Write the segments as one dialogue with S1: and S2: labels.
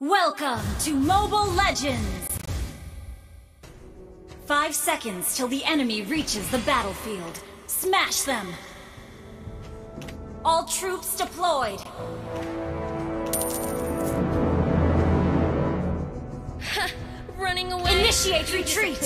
S1: Welcome to Mobile Legends! Five seconds till the enemy reaches the battlefield. Smash them! All troops deployed!
S2: Running away.
S1: Initiate retreat.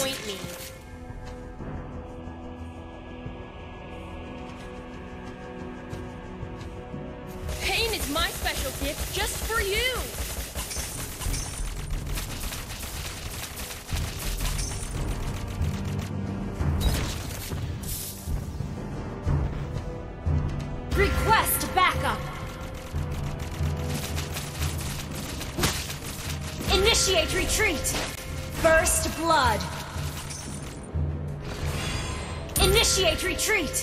S1: Retreat!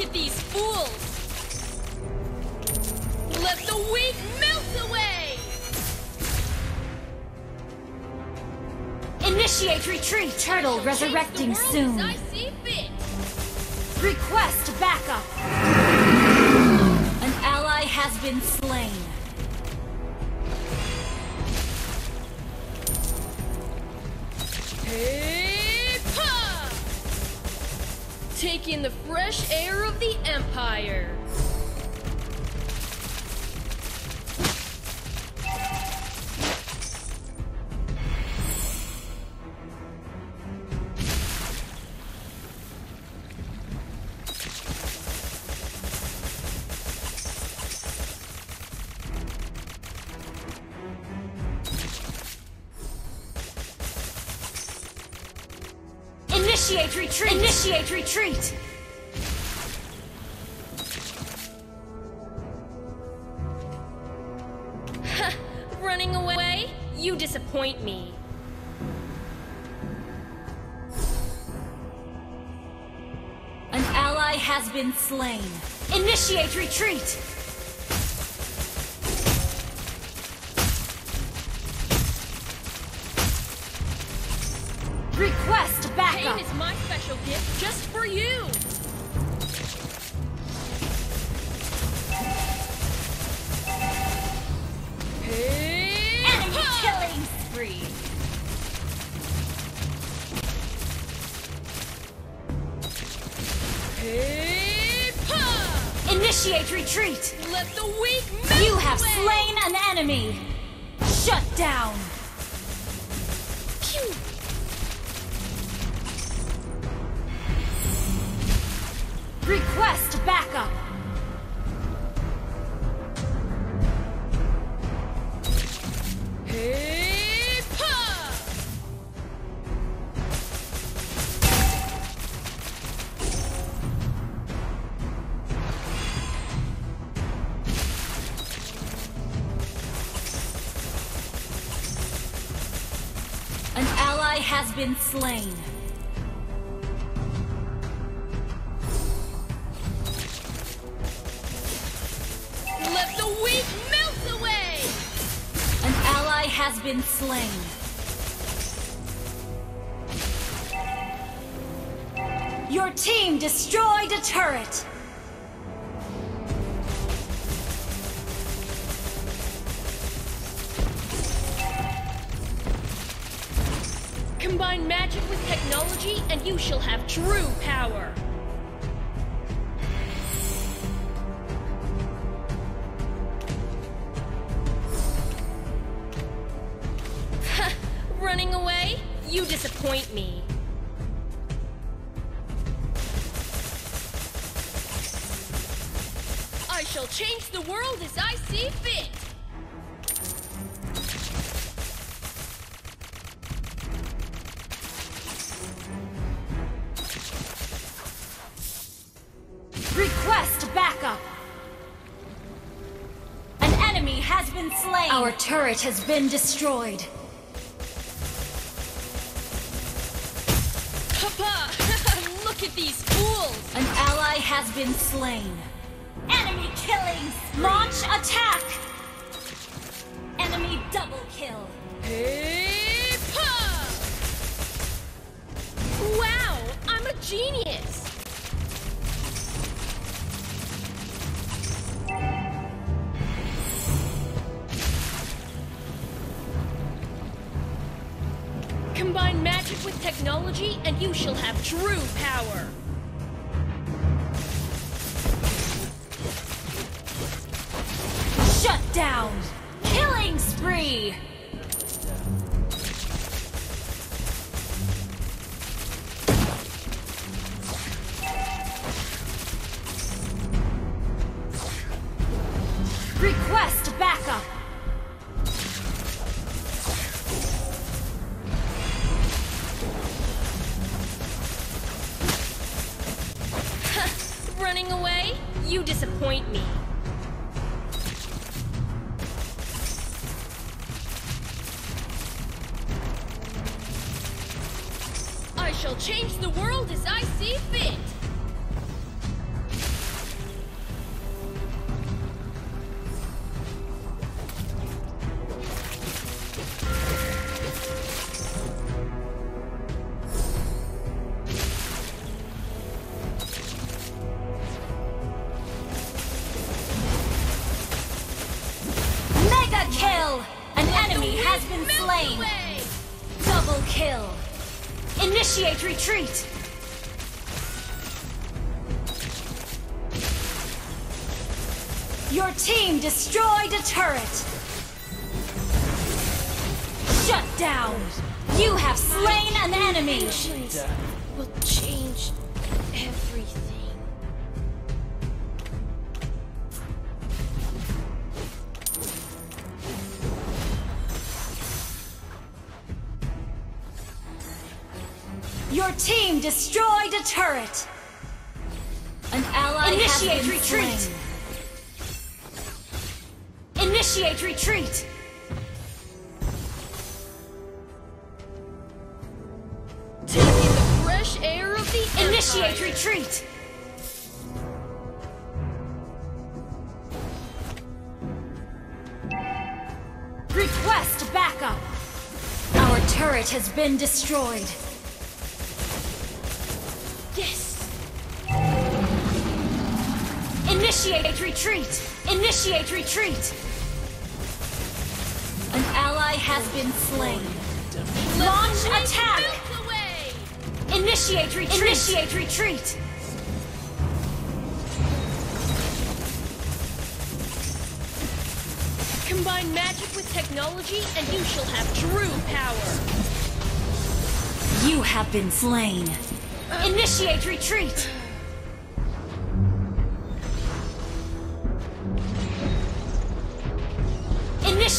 S2: Look at these fools! Let the weak melt away!
S1: Initiate retreat! Turtle resurrecting
S2: change the world
S1: soon.
S2: I see fit.
S1: Request backup! An ally has been slain.
S2: Taking the fresh air of the Empire.
S1: Retreat!
S2: Running away? You disappoint me.
S1: An ally has been slain. Initiate retreat! Request backup!
S2: Pain is my special gift just for you. Hey,
S1: Enemy killing spree!
S2: Hey!
S1: Initiate retreat!
S2: Let the weak
S1: You have
S2: away.
S1: slain an enemy! Shut down! Request backup! Has been slain. Your team destroyed a turret!
S2: Combine magic with technology, and you shall have true power. Disappoint shall change the world as I see fit!
S1: Request backup! An enemy has been slain! Our turret has been destroyed. Been slain. Enemy killing! Launch attack! Enemy double kill.
S2: Hey! Wow, I'm a genius! Combine magic with technology, and you shall have true power.
S1: Enemy has been slain! Double kill! Initiate retreat! Your team destroyed a turret! Shut down! You have slain an enemy!
S2: Will change
S1: team destroyed a turret! An ally
S3: Initiate
S1: has been
S3: retreat.
S1: slain. Initiate retreat!
S2: Take in the fresh air of the
S1: Initiate
S2: Empire.
S1: retreat! Request backup! Our turret has been destroyed. Initiate retreat! Initiate retreat! An ally has been slain. Launch attack! Initiate retreat! Initiate retreat!
S2: Combine magic with technology, and you shall have true power.
S1: You have been slain. Initiate retreat!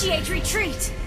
S1: Initiate retreat!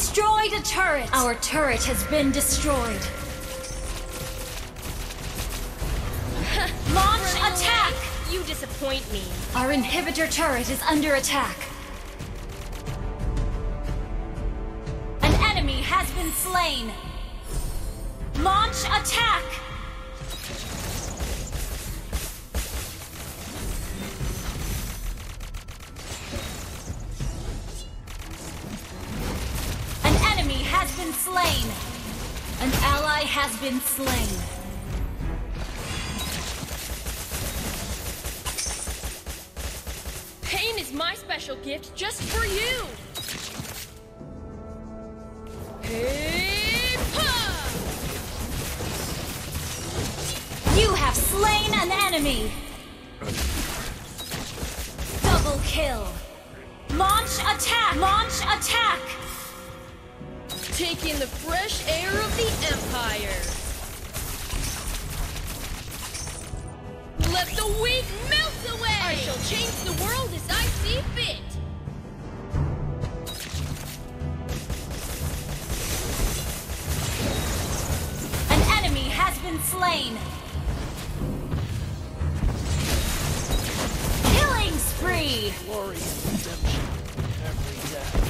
S1: Destroyed a turret! Our turret has been destroyed! Launch attack!
S2: You disappoint me.
S1: Our inhibitor turret is under attack. An enemy has been slain. Launch attack! Has been slain.
S2: Pain is my special gift just for you!
S1: You have slain an enemy! Double kill! Launch attack! Launch attack!
S2: Take in the fresh air of the Empire! Let the weak melt away! I shall change the world as I see fit!
S1: An enemy has been slain! Killing spree!
S3: Glory and redemption every day.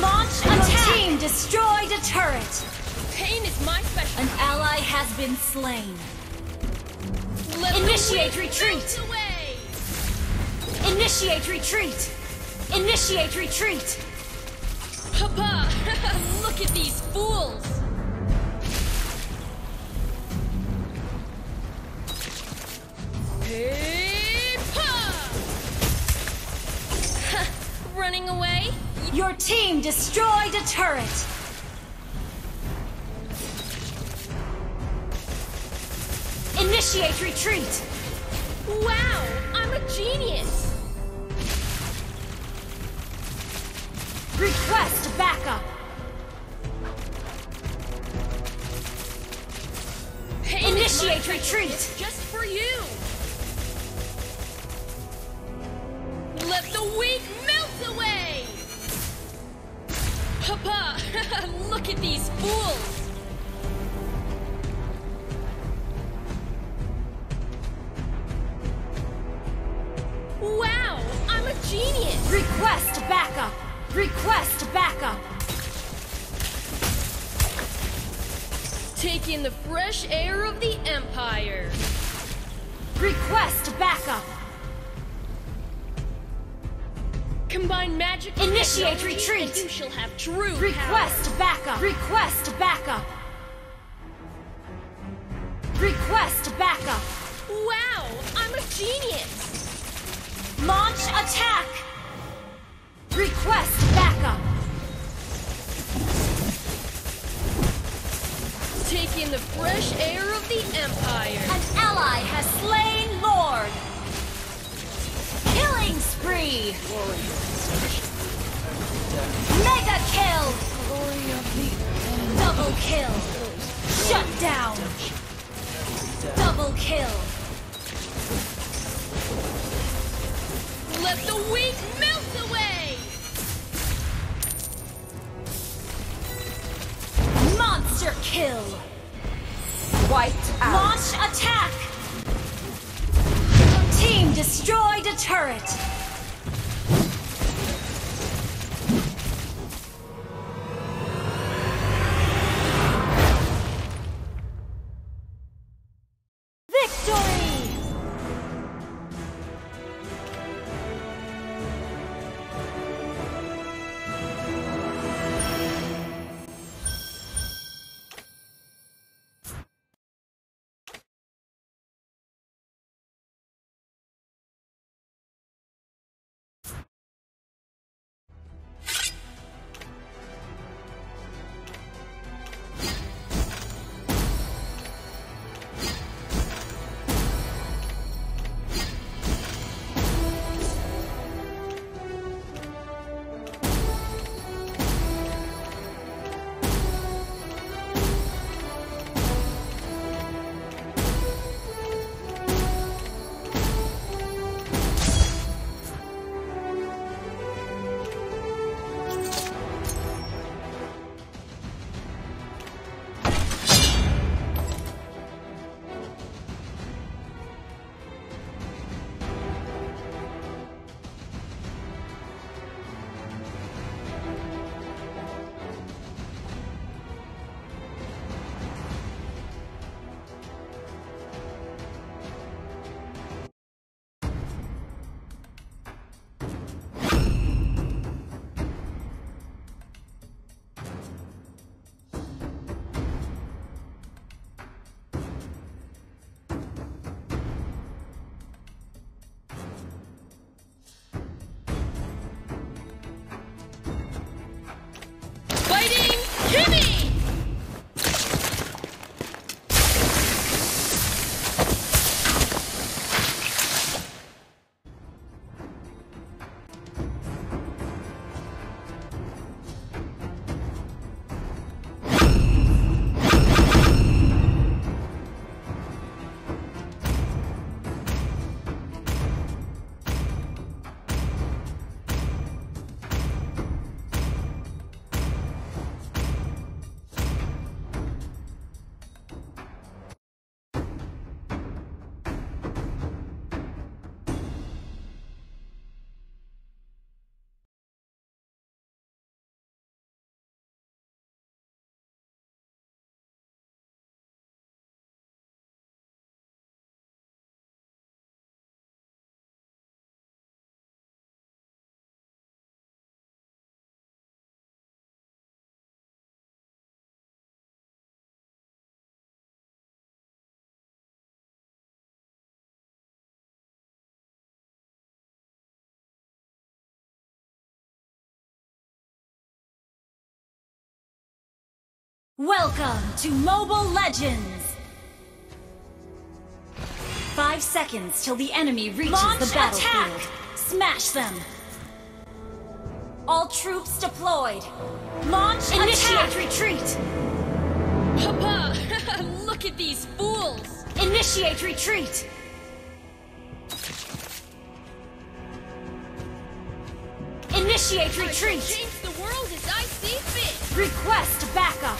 S1: Launch attack! Your team destroyed a turret!
S2: Pain is my special
S1: An ally has been slain.
S2: Let
S1: Initiate retreat.
S2: away!
S1: Initiate retreat! Initiate retreat!
S2: Papa, look at these fools! Hey! Running away?
S1: Your team destroyed a turret! Initiate retreat!
S2: Wow, I'm a genius!
S1: Request backup!
S2: My
S1: Initiate retreat.
S2: Just for you! Let the weak Papa, look at these fools! Wow, I'm a genius!
S1: Request backup! Request backup!
S2: Take in the fresh air of the Empire!
S1: Request backup!
S2: Combine magic
S1: Initiate retreat.
S2: you shall have true power.
S1: Request backup! Request backup! Request backup!
S2: Wow, I'm a genius!
S1: Launch attack! Request backup!
S2: Take in the fresh air of the Empire!
S1: An ally has slain Killing spree!
S3: Glory and redemption every day.
S1: Mega kill!
S3: Glory of the end.
S1: Double kill! Shut down!
S3: Redemption every day.
S1: Double kill!
S2: Let the weak melt away!
S1: Monster kill!
S4: Wiped out.
S1: Launch attack! Team destroyed a turret! Victory! Welcome to Mobile Legends! Five seconds till the enemy reaches
S2: Launch
S1: the battlefield.
S2: attack!
S1: Smash them! All troops deployed!
S2: Launch
S1: Initiate
S2: attack!
S1: retreat!
S2: Papa, look at these fools!
S1: Initiate retreat! Initiate retreat!
S2: I change the world as I see fit!
S1: Request backup!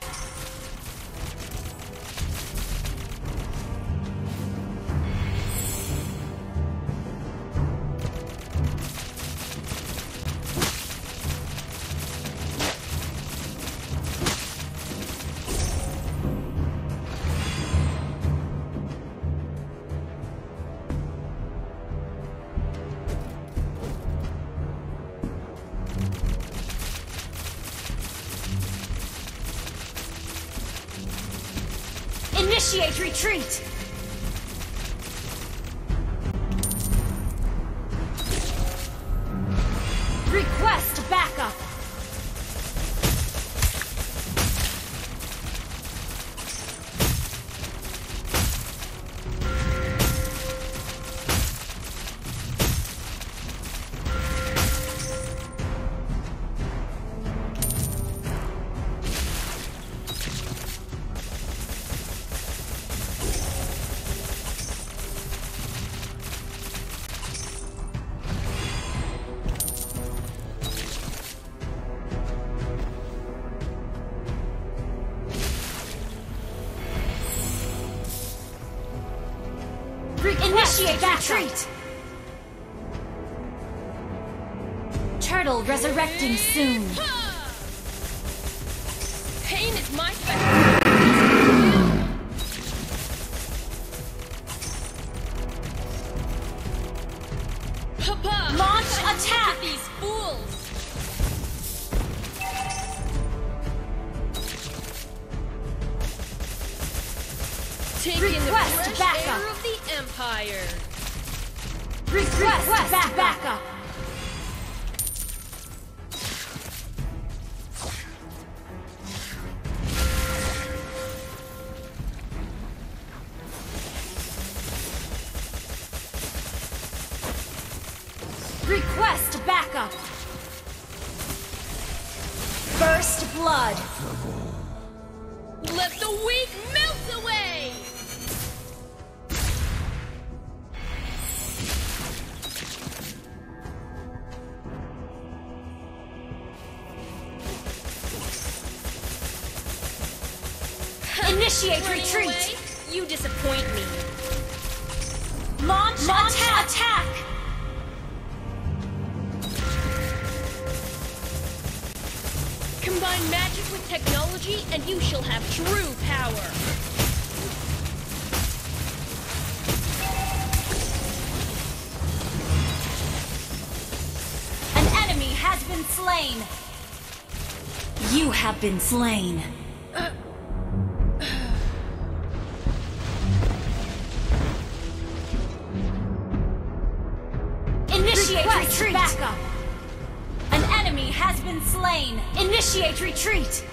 S1: Retreat! Initiate retreat! Turtle resurrecting soon. Been slain. Initiate retreat! Backup! An enemy has been slain! Initiate retreat!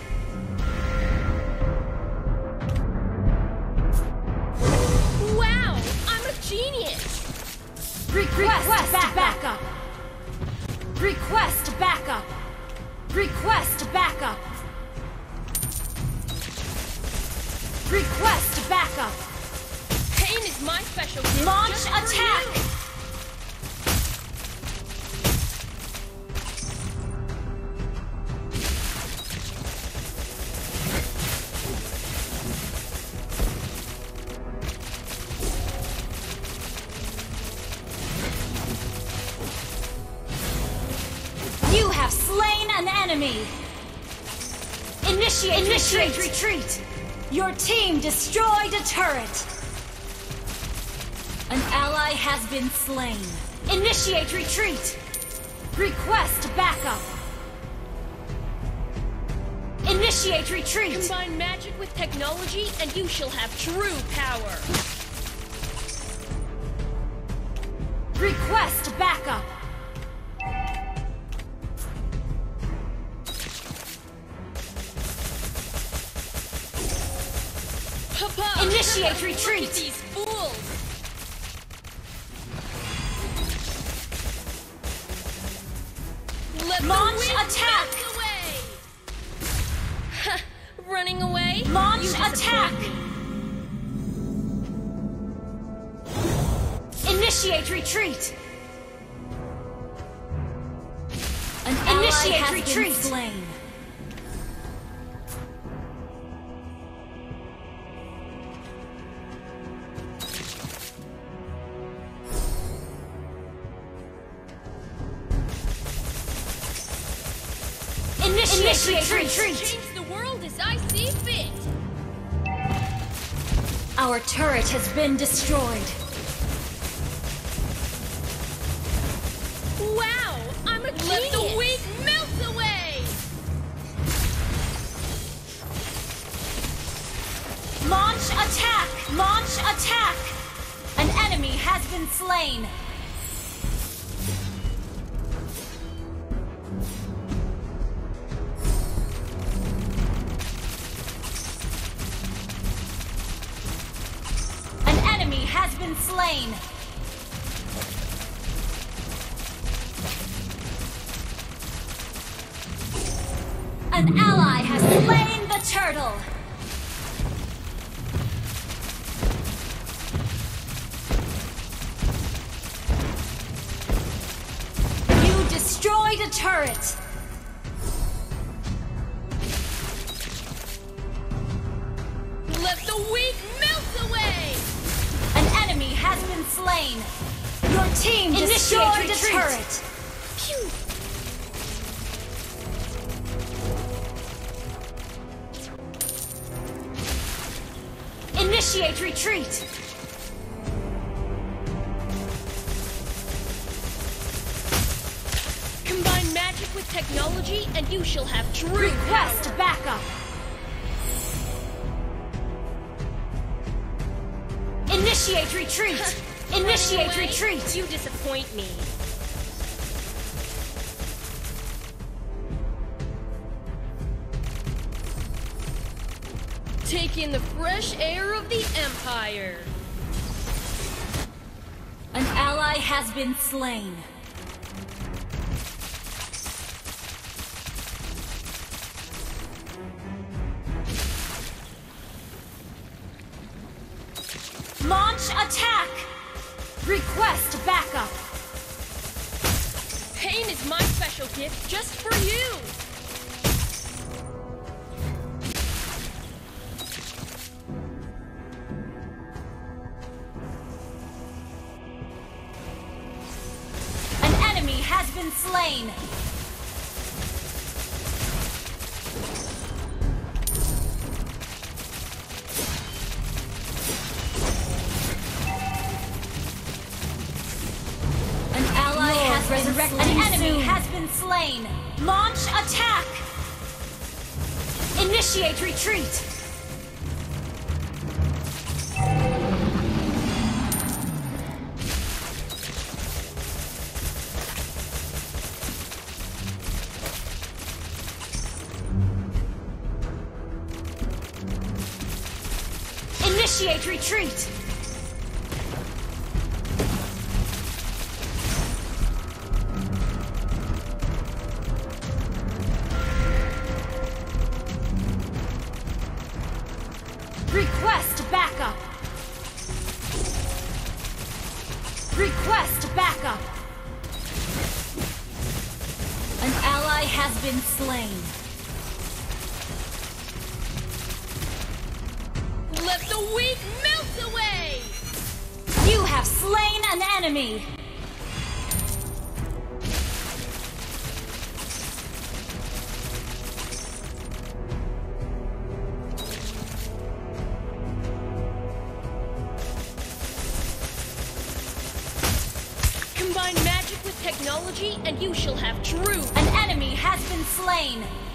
S2: Wow, I'm a genius.
S1: Request, back backup! Request backup! Request backup! Request backup!
S2: Pain is my specialty.
S1: Launch
S2: just
S1: attack!
S2: you.
S1: You have slain an enemy! Initiate, Initiate retreat! Your team destroyed a turret! An ally has been slain. Initiate retreat! Request backup! Initiate retreat!
S2: Combine magic with technology, and you shall have true power.
S1: Request backup! Initiate retreat!
S2: these fools! Let
S1: Launch attack!
S2: away! Running away?
S1: Launch
S2: You
S1: attack! Initiate retreat! An
S4: Initiate
S1: Initiate retreat!
S4: slain.
S1: Initiate,
S2: Initiate
S1: retreat!
S2: Change the world as I see fit!
S1: Our turret has been destroyed.
S2: Wow! I'm a genius! Let the weak melt away!
S1: Launch attack! Launch attack! An enemy has been slain. The
S2: Take in the fresh air of the Empire.
S1: An ally has been slain. Launch attack! Request backup!
S2: Pain is my special gift just for you.
S1: Slain. Slain.
S2: Let the weak melt away.
S1: You have slain an enemy. Slain.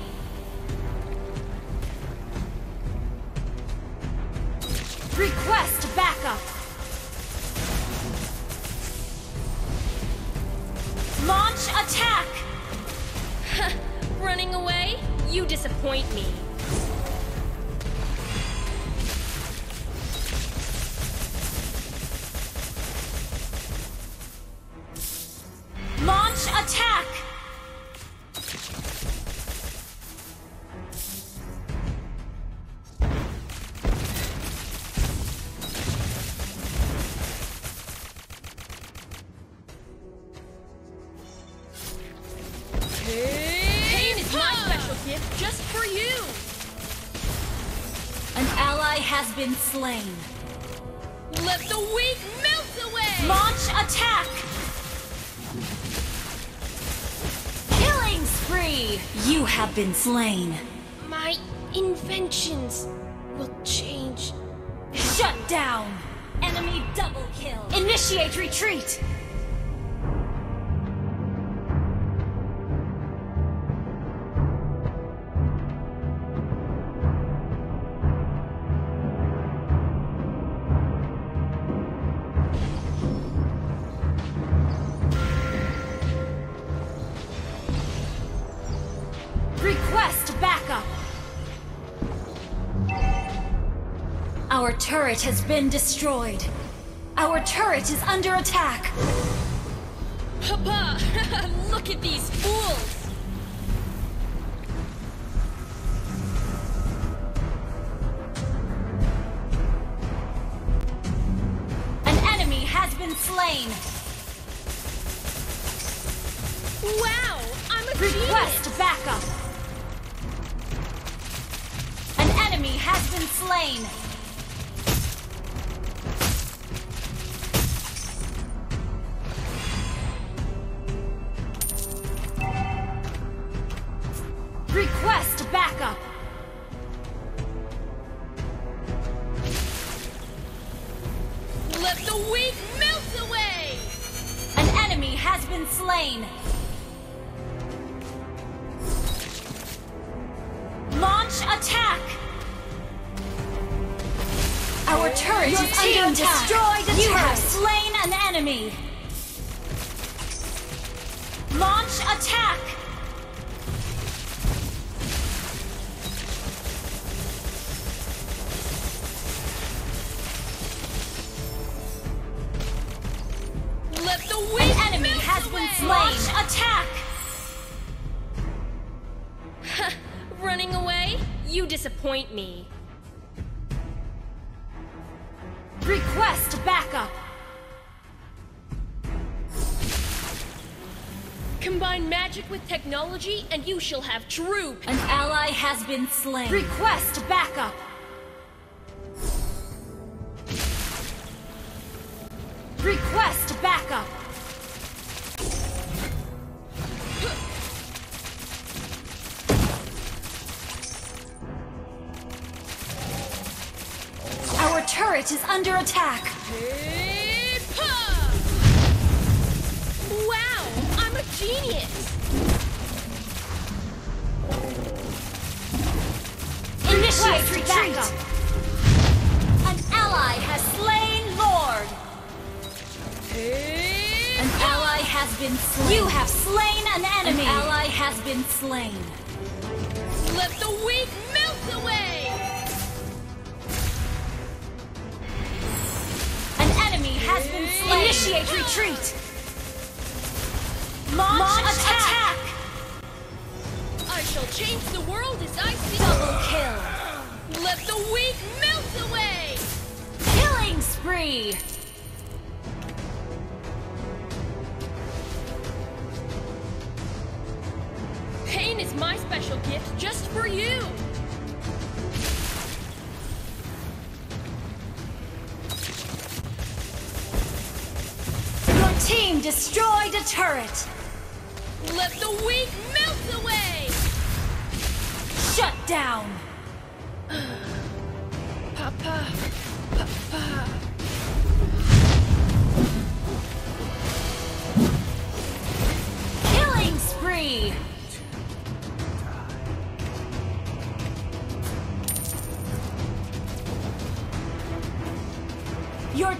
S2: Let the weak melt away!
S1: Launch attack! Killing spree! You have been slain.
S2: My inventions will change.
S1: Shut down! Enemy double kill! Initiate retreat! Turret has been destroyed. Our turret is under attack.
S2: Papa, look at these fools!
S1: Request backup.
S2: Shall have true
S1: An ally has been slain. Request backup. Request backup. Our turret is under attack.
S2: Wow, I'm a genius!
S1: Initiate retreat. An ally has slain Lord. An ally has been slain. You have slain an enemy. An ally has been slain.
S2: Let the weak melt away!
S1: An enemy has been slain. Initiate retreat. Launch, attack.
S2: I shall change the world as I see
S1: Double kill.
S2: Let the weak melt away!
S1: Killing spree.
S2: Pain is my special gift just for you!
S1: Your team destroyed a turret.
S2: Let the weak melt away!
S1: Shut down.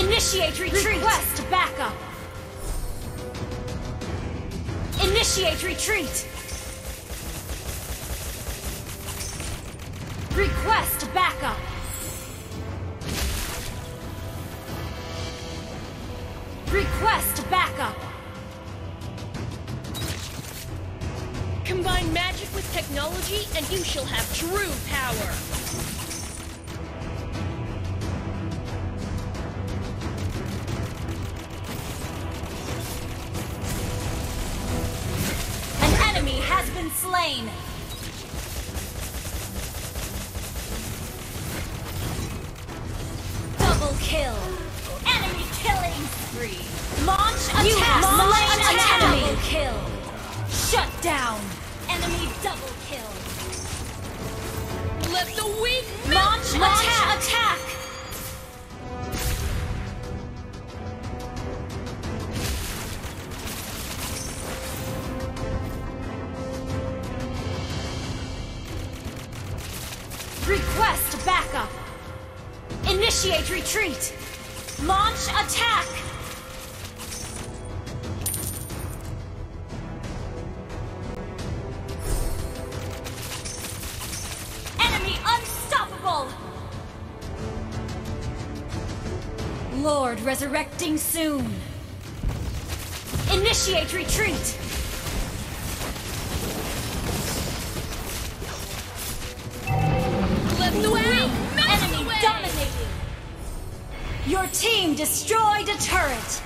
S1: Initiate retreat. Request backup. Initiate retreat. Request backup. Request backup.
S2: combine magic with technology, and you shall have true power.
S1: Been unstoppable. Lord resurrecting soon. Initiate retreat.
S2: Let the melt
S1: Enemy dominated. Your team destroyed a turret.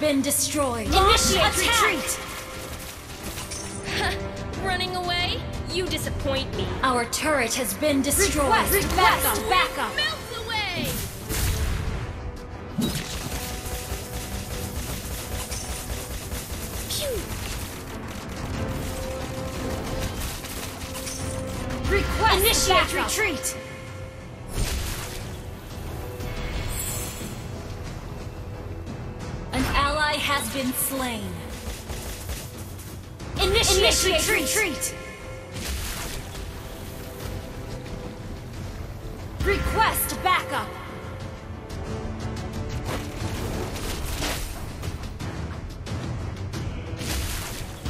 S2: Been
S1: destroyed. Initiate
S2: attack.
S1: retreat.
S2: Running away? You disappoint me.
S1: Our turret has been destroyed.
S2: Request
S1: Request
S2: backup.
S1: backup.
S2: Melt away. Phew.
S1: Request Initiate retreat. Has been slain. Initiate, retreat. Request backup.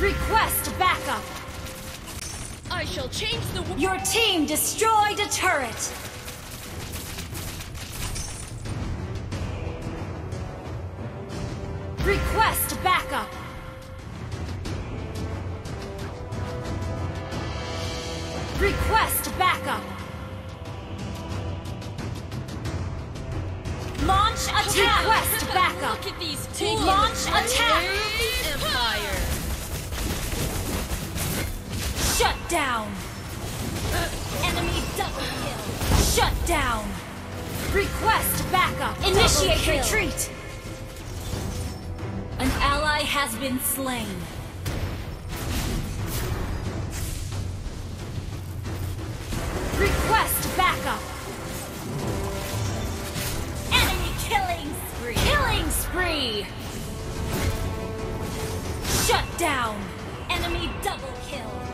S1: Request backup.
S2: I shall change the.
S1: Your team destroyed a turret. Shut down. Enemy double kill.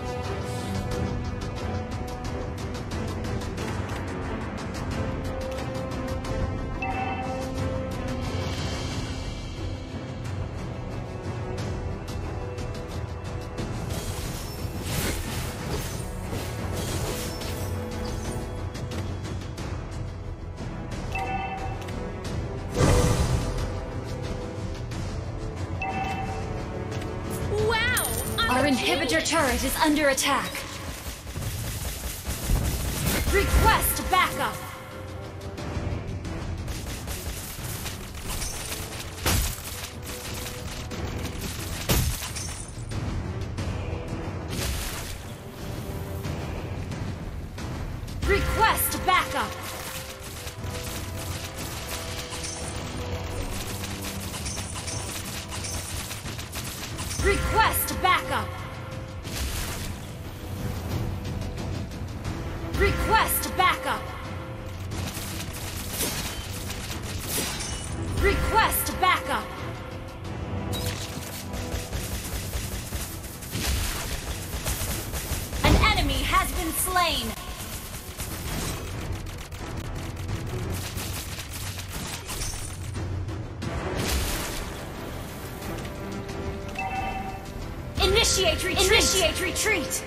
S1: Under attack. Been slain. Initiate retreat. Initiate retreat.